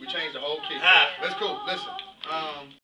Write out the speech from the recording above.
we, changed the whole key. Ah. That's cool. Listen.